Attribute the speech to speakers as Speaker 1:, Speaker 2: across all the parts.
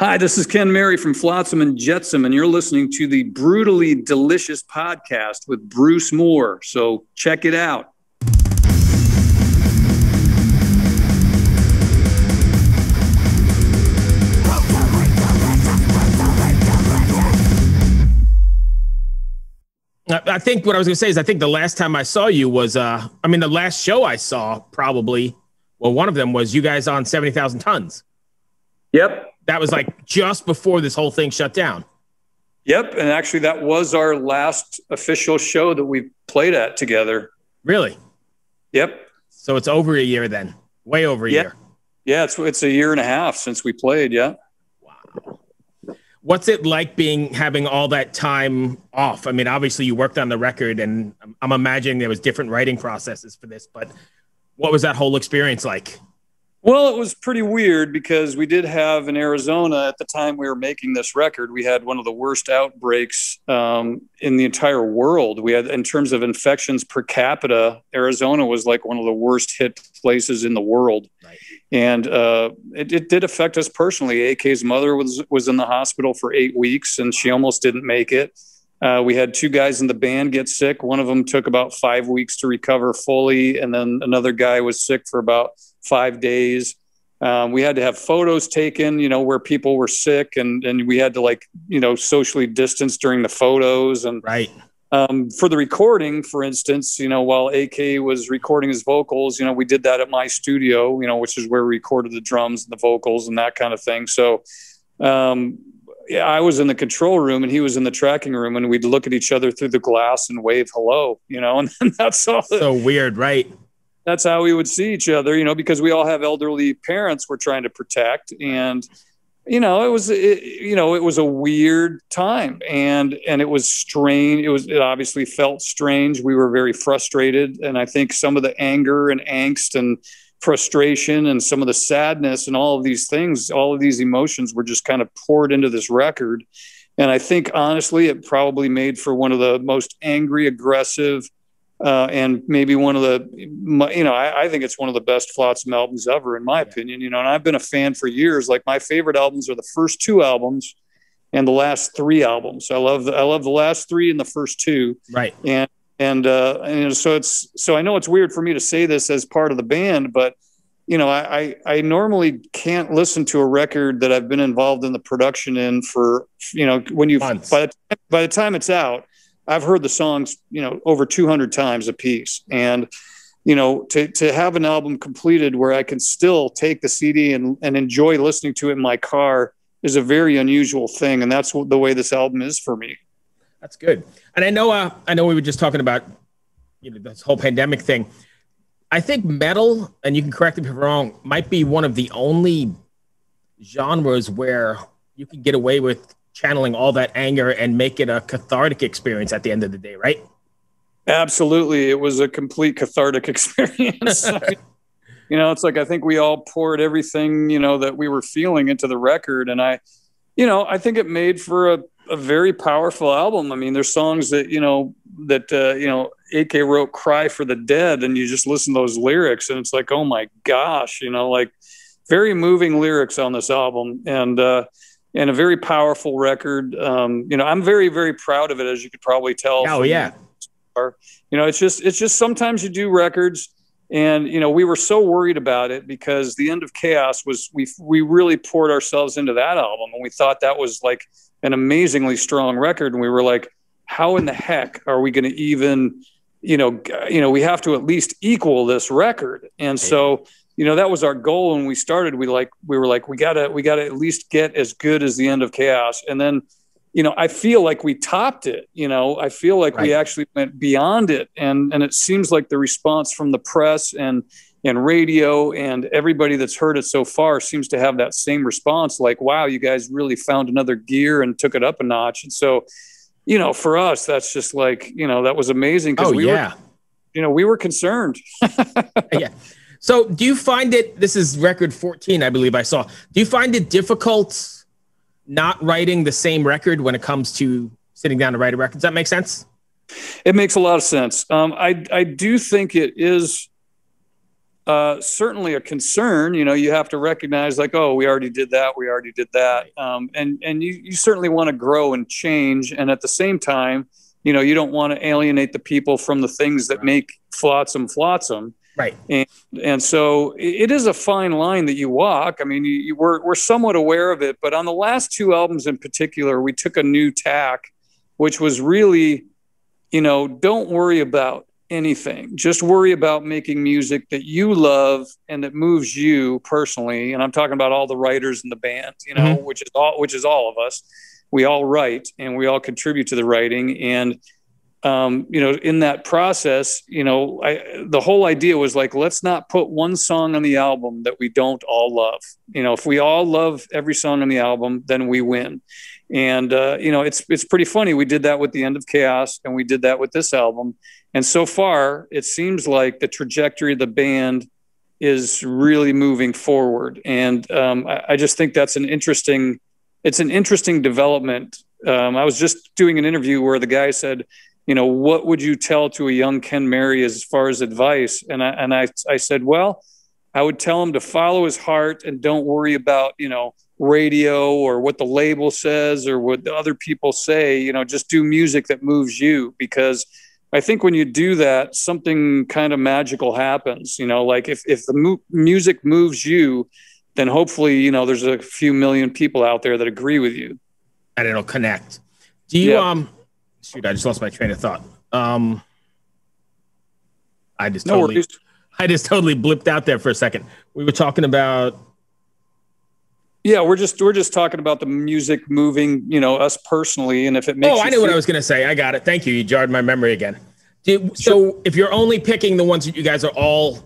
Speaker 1: Hi, this is Ken Mary from Flotsam and Jetsam, and you're listening to the Brutally Delicious podcast with Bruce Moore. So check it out.
Speaker 2: I think what I was going to say is I think the last time I saw you was, uh, I mean, the last show I saw probably, well, one of them was you guys on 70,000 tons.
Speaker 1: Yep.
Speaker 2: That was like just before this whole thing shut down.
Speaker 1: Yep. And actually, that was our last official show that we played at together.
Speaker 2: Really?
Speaker 1: Yep.
Speaker 2: So it's over a year then, way over a
Speaker 1: yeah.
Speaker 2: year.
Speaker 1: Yeah. It's, it's a year and a half since we played. Yeah.
Speaker 2: Wow. What's it like being having all that time off? I mean, obviously you worked on the record, and I'm imagining there was different writing processes for this. But what was that whole experience like?
Speaker 1: Well, it was pretty weird because we did have in Arizona at the time we were making this record, we had one of the worst outbreaks um, in the entire world. We had, in terms of infections per capita, Arizona was like one of the worst hit places in the world. Right. And uh, it, it, did affect us personally. AK's mother was, was in the hospital for eight weeks and she almost didn't make it. Uh, we had two guys in the band get sick. One of them took about five weeks to recover fully, and then another guy was sick for about five days. Um, we had to have photos taken, you know, where people were sick, and and we had to like, you know, socially distance during the photos. And
Speaker 2: right
Speaker 1: um, for the recording, for instance, you know, while AK was recording his vocals, you know, we did that at my studio, you know, which is where we recorded the drums and the vocals and that kind of thing. So, um, yeah, I was in the control room and he was in the tracking room, and we'd look at each other through the glass and wave hello, you know, and that's all.
Speaker 2: So weird, right?
Speaker 1: That's how we would see each other, you know, because we all have elderly parents we're trying to protect, and you know, it was, it, you know, it was a weird time, and and it was strange. It was, it obviously felt strange. We were very frustrated, and I think some of the anger and angst and frustration and some of the sadness and all of these things, all of these emotions were just kind of poured into this record. And I think honestly, it probably made for one of the most angry, aggressive, uh, and maybe one of the, you know, I, I, think it's one of the best Flotsam albums ever, in my opinion. You know, and I've been a fan for years. Like my favorite albums are the first two albums and the last three albums. I love the, I love the last three and the first two.
Speaker 2: Right.
Speaker 1: And and uh, and so it's so I know it's weird for me to say this as part of the band, but you know I, I, I normally can't listen to a record that I've been involved in the production in for you know when you by the by the time it's out, I've heard the songs you know over 200 times a piece, and you know to to have an album completed where I can still take the CD and and enjoy listening to it in my car is a very unusual thing, and that's the way this album is for me.
Speaker 2: That's good. And I know, uh, I know we were just talking about, you know, this whole pandemic thing. I think metal, and you can correct me if I'm wrong, might be one of the only genres where you can get away with channeling all that anger and make it a cathartic experience at the end of the day, right?
Speaker 1: Absolutely. It was a complete cathartic experience. you know, it's like I think we all poured everything, you know, that we were feeling into the record. And I, you know, I think it made for a a very powerful album. I mean, there's songs that you know that uh, you know AK wrote "Cry for the Dead," and you just listen to those lyrics, and it's like, oh my gosh, you know, like very moving lyrics on this album, and uh, and a very powerful record. Um, you know, I'm very very proud of it, as you could probably tell.
Speaker 2: Oh yeah.
Speaker 1: You know, it's just it's just sometimes you do records and you know we were so worried about it because the end of chaos was we we really poured ourselves into that album and we thought that was like an amazingly strong record and we were like how in the heck are we going to even you know you know we have to at least equal this record and so you know that was our goal when we started. We like we were like we gotta we gotta at least get as good as the end of chaos. And then you know i feel like we topped it you know? I feel like right. we actually went beyond it. And and it seems like the response from the press and and radio and everybody that's heard it so far seems to have that same response like wow you guys really found another gear and took it up a notch. And so you know for us that's just like you know that was amazing
Speaker 2: because oh, we yeah.
Speaker 1: were you know we were concerned.
Speaker 2: Yeah so do you find it this is record 14 i believe i saw. Do you find it difficult not writing the same record when it comes to sitting down to write a record? Does that make sense?
Speaker 1: It makes a lot of sense. Um, i i do think it is uh, certainly a concern. You know, you have to recognize like, oh, we already did that, we already did that, um, and and you you certainly want to grow and change, and at the same time, you know, you don't want to alienate the people from the things that make flotsam flotsam.
Speaker 2: Right.
Speaker 1: And and so it is a fine line that you walk. I mean, you, you, we're we're somewhat aware of it, but on the last two albums in particular, we took a new tack, which was really, you know, don't worry about anything. Just worry about making music that you love and that moves you personally. And I'm talking about all the writers in the band, you know, mm-hmm. which is all which is all of us. We all write and we all contribute to the writing. And um, you know, in that process, you know, I, the whole idea was like, let's not put one song on the album that we don't all love. You know, if we all love every song on the album, then we win. And uh, you know, it's it's pretty funny. We did that with the end of Chaos, and we did that with this album and so far, it seems like the trajectory of the band is really moving forward. And um, I, I, just think that's an interesting, it's an interesting development. Um, I was just doing an interview where the guy said, you know, what would you tell to a young Ken Mary as far as advice? And I, and I, I said, well, I would tell him to follow his heart and don't worry about, you know, radio or what the label says or what the other people say, you know, just do music that moves you because – I think when you do that, something kind of magical happens. You know, like if if the mu- music moves you, then hopefully you know there's a few million people out there that agree with you,
Speaker 2: and it'll connect. Do you yeah. um? Shoot, I just lost my train of thought. Um, I just no totally, worries. I just totally blipped out there for a second. We were talking about
Speaker 1: yeah, we're just we're just talking about the music moving, you know, us personally, and if it makes.
Speaker 2: Oh, I knew what I was going to say. I got it. Thank you. You jarred my memory again. You, so, if you're only picking the ones that you guys are all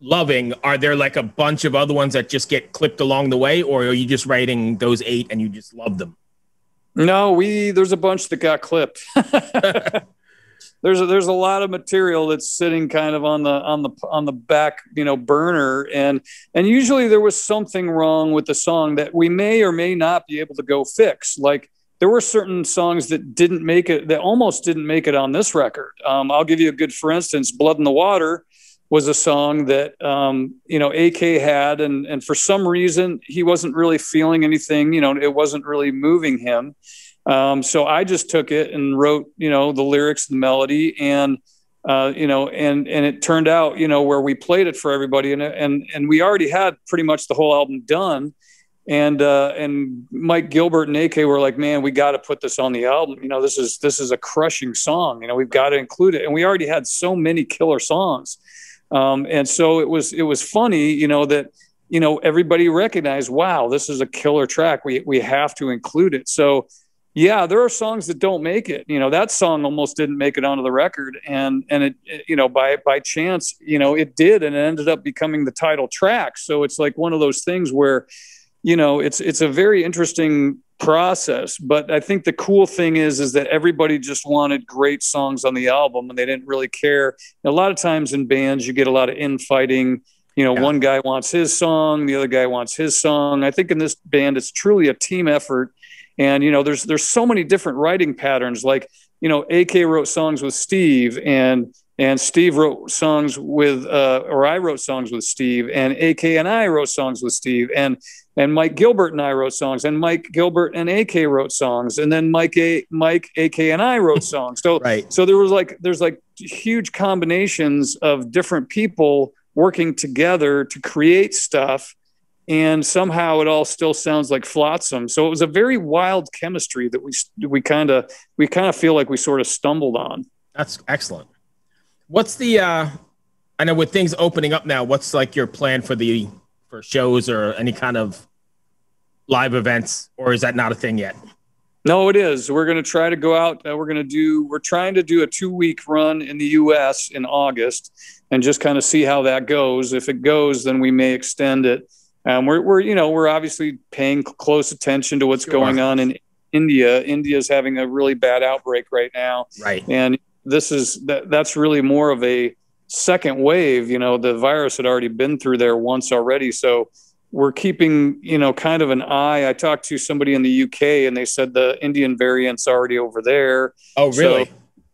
Speaker 2: loving, are there like a bunch of other ones that just get clipped along the way, or are you just writing those eight and you just love them?
Speaker 1: No, we there's a bunch that got clipped. there's a, there's a lot of material that's sitting kind of on the on the on the back you know burner. And and usually there was something wrong with the song that we may or may not be able to go fix. Like there were certain songs that didn't make it that almost didn't make it on this record. Um, i'll give you a good for instance blood in the water was a song that um, you know ak had and and for some reason he wasn't really feeling anything you know it wasn't really moving him um, so I just took it and wrote, you know, the lyrics, the melody, and uh, you know, and and it turned out, you know, where we played it for everybody, and and and we already had pretty much the whole album done, and uh, and Mike Gilbert and AK were like, man, we got to put this on the album. You know, this is this is a crushing song. You know, we've got to include it, and we already had so many killer songs, um, and so it was it was funny, you know, that you know everybody recognized, wow, this is a killer track. We we have to include it. So yeah there are songs that don't make it you know that song almost didn't make it onto the record and and it, it, you know by by chance you know it did and it ended up becoming the title track so it's like one of those things where you know it's it's a very interesting process but i think the cool thing is is that everybody just wanted great songs on the album and they didn't really care. A lot of times in bands you get a lot of infighting. You know yeah. one guy wants his song the other guy wants his song. I think in this band it's truly a team effort. And you know there's there's so many different writing patterns. Like you know ak wrote songs with steve and and steve wrote songs with uh, or i wrote songs with steve and ak and i wrote songs with steve and and mike gilbert and i wrote songs and mike gilbert and ak wrote songs and then mike a mike ak and i wrote songs so
Speaker 2: right.
Speaker 1: so there was like there's like huge combinations of different people working together to create stuff and somehow it all still sounds like flotsam. So it was a very wild chemistry that we we kind of we kind of feel like we sort of stumbled on.
Speaker 2: That's excellent. What's the uh I know with things opening up now, what's like your plan for the for shows or any kind of live events or is that not a thing yet?
Speaker 1: No, it is. We're going to try to go out. Uh, we're going to do. We're trying to do a two-week run in the U.S. in August, and just kind of see how that goes. If it goes, then we may extend it. Um, we're, we're, you know, we're obviously paying close attention to what's sure. going on in India. India is having a really bad outbreak right now.
Speaker 2: Right.
Speaker 1: And this is, that, that's really more of a second wave. You know, the virus had already been through there once already. So we're keeping, you know, kind of an eye. I talked to somebody in the UK and they said the Indian variant's already over there.
Speaker 2: Oh, really?
Speaker 1: So,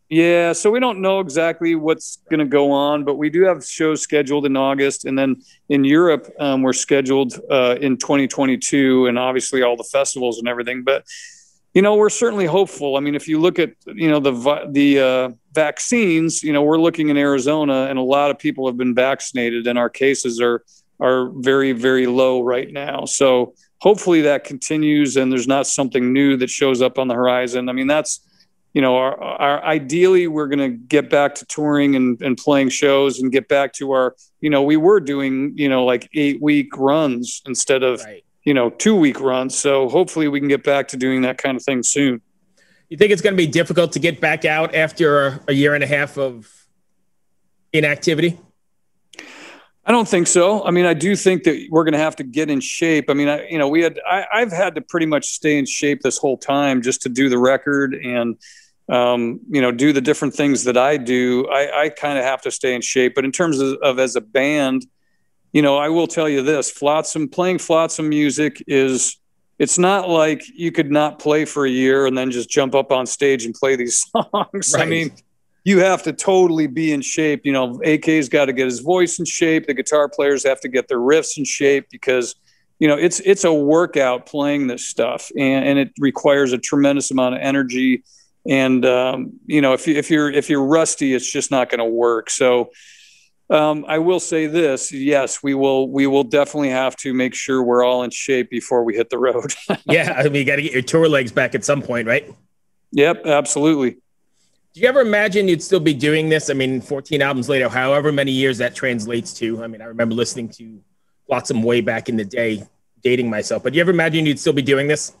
Speaker 1: Yeah, so we don't know exactly what's going to go on, but we do have shows scheduled in August, and then in Europe um, we're scheduled uh, in 2022, and obviously all the festivals and everything. But you know, we're certainly hopeful. I mean, if you look at you know the the uh, vaccines, you know, we're looking in Arizona, and a lot of people have been vaccinated, and our cases are are very very low right now. So hopefully that continues, and there's not something new that shows up on the horizon. I mean, that's you know, our, our ideally we're going to get back to touring and, and playing shows and get back to our, you know, we were doing, you know, like eight week runs instead of, right. You know, two week runs. So hopefully we can get back to doing that kind of thing soon.
Speaker 2: You think it's going to be difficult to get back out after a year and a half of inactivity?
Speaker 1: I don't think so. I mean, I do think that we're going to have to get in shape. I mean, I, you know, we had, I, I've had to pretty much stay in shape this whole time just to do the record and, um, you know, do the different things that I do. I, I kind of have to stay in shape. But in terms of, of, as a band, you know, I will tell you this: Flotsam playing Flotsam music is. It's not like you could not play for a year and then just jump up on stage and play these songs. Right. I mean, you have to totally be in shape. You know, AK's got to get his voice in shape. The guitar players have to get their riffs in shape because, you know, it's it's a workout playing this stuff, and, and it requires a tremendous amount of energy and um, you know if you if you're if you're rusty, it's just not going to work. So. Um, I will say this: yes, we will. We will definitely have to make sure we're all in shape before we hit the road.
Speaker 2: yeah, I mean, you got to get your tour legs back at some point, right?
Speaker 1: Yep, absolutely.
Speaker 2: Do you ever imagine you'd still be doing this? I mean, 14 albums later, however many years that translates to. I mean, I remember listening to Flotsam way back in the day, dating myself. But do you ever imagine you'd still be doing this?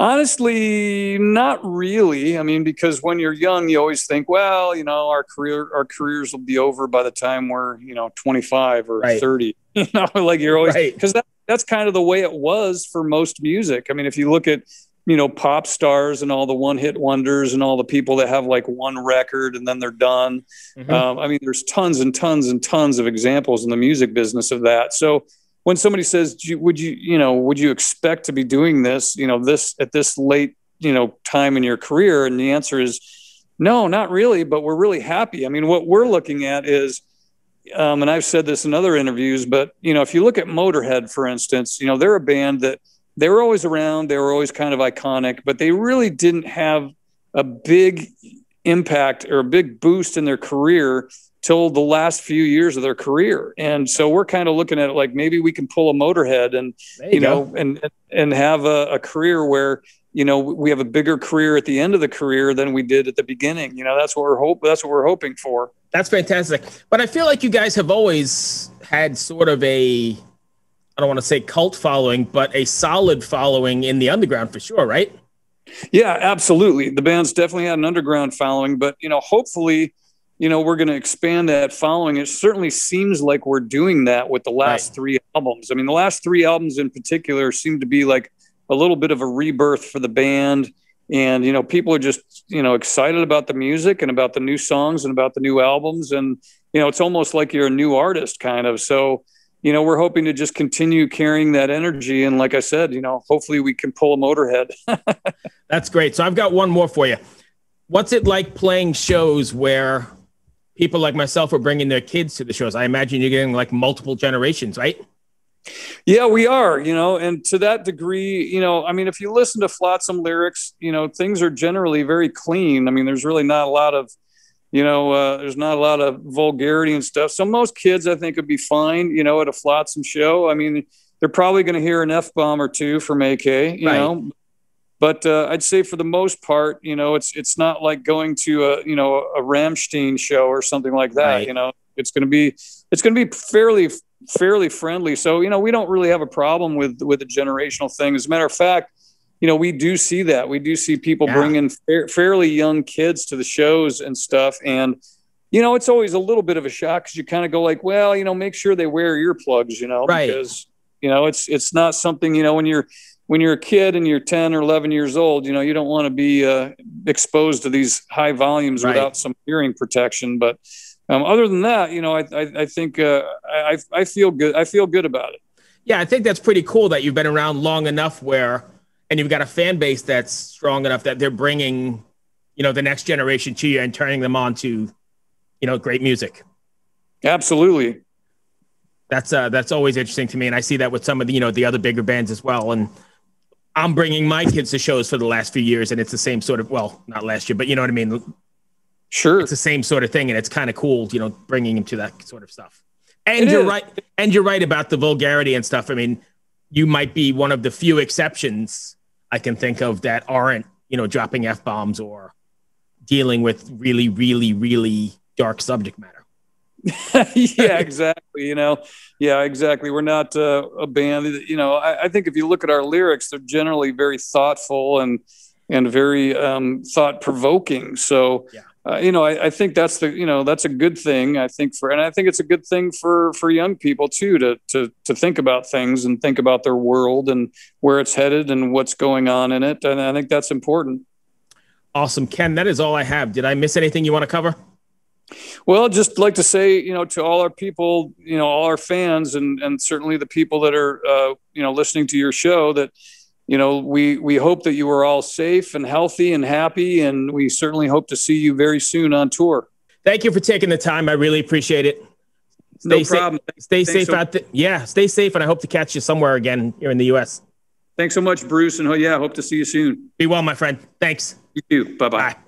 Speaker 1: Honestly, not really. I mean, because when you're young, you always think, well, you know, our career, our careers will be over by the time we're, you know, 25 or right. 30. You know, like you're always because right. that, that's kind of the way it was for most music. I mean, if you look at, you know, pop stars and all the one-hit wonders and all the people that have like one record and then they're done. Mm-hmm. Um, I mean, there's tons and tons and tons of examples in the music business of that. So when somebody says, "Would you, you know, would you expect to be doing this, you know, this at this late, you know, time in your career?" And the answer is, no, not really. But we're really happy. I mean, what we're looking at is, um, and I've said this in other interviews, but you know, if you look at Motorhead, for instance, you know, they're a band that they were always around, they were always kind of iconic, but they really didn't have a big impact or a big boost in their career till the last few years of their career. And so we're kind of looking at it like maybe we can pull a motorhead and you, you know and and have a, a, career where you know we have a bigger career at the end of the career than we did at the beginning. You know that's what we're hope that's what we're hoping for.
Speaker 2: That's fantastic. But I feel like you guys have always had sort of a I don't want to say cult following, but a solid following in the underground for sure, right?
Speaker 1: Yeah, absolutely. The band's definitely had an underground following, but you know, hopefully you know, we're going to expand that following. It certainly seems like we're doing that with the last right. three albums. I mean, the last three albums in particular seem to be like a little bit of a rebirth for the band. And, you know, people are just, you know, excited about the music and about the new songs and about the new albums. And, you know, it's almost like you're a new artist kind of. So, you know, we're hoping to just continue carrying that energy. And like I said, you know, hopefully we can pull a motorhead.
Speaker 2: That's great. So I've got one more for you. What's it like playing shows where people like myself are bringing their kids to the shows. I imagine you're getting like multiple generations, right?
Speaker 1: Yeah, we are, you know, and to that degree, you know, I mean, if you listen to Flotsam lyrics, you know, things are generally very clean. I mean, there's really not a lot of, you know, uh, there's not a lot of vulgarity and stuff. So most kids, I think, would be fine, you know, at a Flotsam show. I mean, they're probably going to hear an F bomb or two from AK, you right. know, but uh, I'd say for the most part, you know, it's it's not like going to a you know a Rammstein show or something like that. Right. You know, it's going to be it's going to be fairly fairly friendly. So you know, we don't really have a problem with with the generational thing. As a matter of fact, you know, we do see that we do see people yeah. bringing fa- fairly young kids to the shows and stuff, and you know, it's always a little bit of a shock because you kind of go like, well, you know, make sure they wear earplugs, you know, right. because you know it's it's not something you know when you're when you're a kid and you're 10 or 11 years old, you know, you don't want to be uh, exposed to these high volumes right. without some hearing protection. But um, other than that, you know, I, I, I think uh, I, I feel good. I feel good about it.
Speaker 2: Yeah, I think that's pretty cool that you've been around long enough where, and you've got a fan base that's strong enough that they're bringing, you know the next generation to you and turning them on to you know great music.
Speaker 1: Absolutely.
Speaker 2: That's uh, that's always interesting to me, and I see that with some of the you know the other bigger bands as well. And I'm bringing my kids to shows for the last few years, and it's the same sort of well, not last year, but you know what I mean.
Speaker 1: Sure,
Speaker 2: it's the same sort of thing, and it's kind of cool, you know, bringing them to that sort of stuff. And it you're is. right, and you're right about the vulgarity and stuff. I mean, you might be one of the few exceptions I can think of that aren't, you know, dropping f bombs or dealing with really, really, really dark subject matter.
Speaker 1: yeah, exactly. You know, yeah, exactly. We're not uh, a band. You know, I, I, think if you look at our lyrics, they're generally very thoughtful and and very um, thought provoking. So, yeah. uh, you know, I, I, think that's the you know that's a good thing. I think for and I think it's a good thing for for young people too to to to think about things and think about their world and where it's headed and what's going on in it. And I think that's important.
Speaker 2: Awesome, Ken. That is all I have. Did I miss anything you want to cover?
Speaker 1: Well, just like to say, you know, to all our people, you know, all our fans, and and certainly the people that are, uh, you know, listening to your show, that, you know, we we hope that you are all safe and healthy and happy, and we certainly hope to see you very soon on tour.
Speaker 2: Thank you for taking the time. I really appreciate it.
Speaker 1: Stay no problem.
Speaker 2: Safe, stay Thanks safe so- out there. Yeah, stay safe, and I hope to catch you somewhere again here in the U.S.
Speaker 1: Thanks so much, Bruce, and oh yeah, hope to see you soon.
Speaker 2: Be well, my friend. Thanks.
Speaker 1: You too. Bye-bye. bye bye